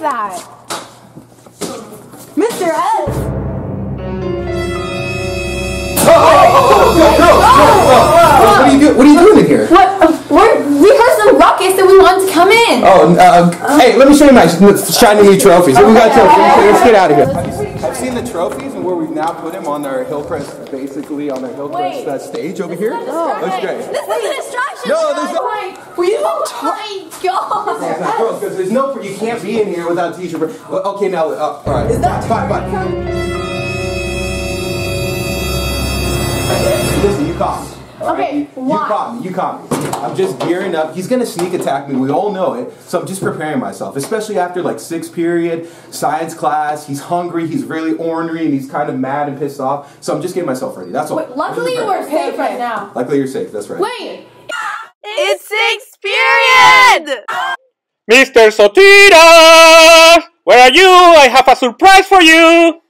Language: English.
that? Mr. S. What are you doing? What are you doing in here? What? Uh, we're rehearsing ruckus and we wanted to come in. Oh, uh, hey, let me show you my shiny new trophies. We got trophies. Let's get out of here. I've seen the trophies and where we've now put him on our Hillcrest, basically on our Hillcrest uh, stage over here. That's great. This is a distraction. No, there's no. Will you? Oh there's no, you can't be in here without teacher. Well, Okay, now, uh, all right. Is that fine? Fine. Listen, you caught me. all right? Okay, you, why? You caught me. You caught me. I'm just gearing up. He's gonna sneak attack me. We all know it. So I'm just preparing myself, especially after like sixth period science class. He's hungry. He's really ornery, and he's kind of mad and pissed off. So I'm just getting myself ready. That's all. Wait, luckily I'm just we're preparing. safe right now. Luckily, you're safe. That's right. Wait. It's sixth period! Mr. Sotira! Where are you? I have a surprise for you!